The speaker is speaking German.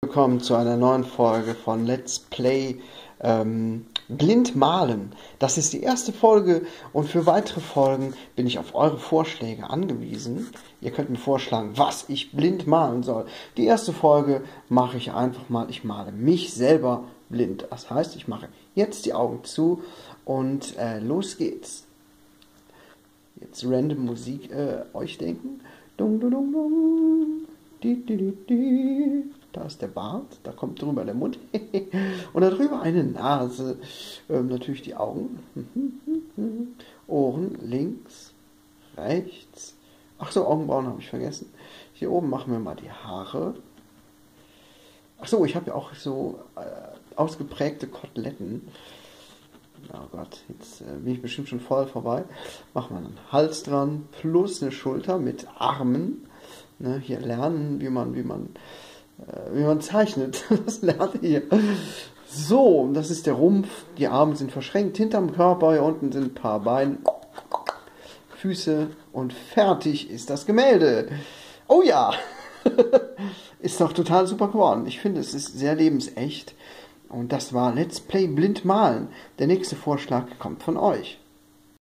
willkommen zu einer neuen Folge von Let's Play ähm, Blind Malen. Das ist die erste Folge und für weitere Folgen bin ich auf eure Vorschläge angewiesen. Ihr könnt mir vorschlagen, was ich blind malen soll. Die erste Folge mache ich einfach mal, ich male mich selber blind. Das heißt, ich mache jetzt die Augen zu und äh, los geht's. Jetzt random Musik äh, euch denken. Dung, dung, dung, dung. Da ist der Bart, da kommt drüber der Mund und da drüber eine Nase. Ähm, natürlich die Augen. Ohren links, rechts. Ach so, Augenbrauen habe ich vergessen. Hier oben machen wir mal die Haare. Ach so, ich habe ja auch so äh, ausgeprägte Koteletten. Oh Gott, jetzt äh, bin ich bestimmt schon voll vorbei. Machen wir einen Hals dran, plus eine Schulter mit Armen. Ne, hier lernen, wie man, wie man äh, wie man zeichnet. Das lernt ihr. So, das ist der Rumpf. Die Arme sind verschränkt hinterm Körper. Hier unten sind ein paar Beine, Füße und fertig ist das Gemälde. Oh ja, ist doch total super geworden. Ich finde, es ist sehr lebensecht. Und das war Let's Play Blind Malen. Der nächste Vorschlag kommt von euch.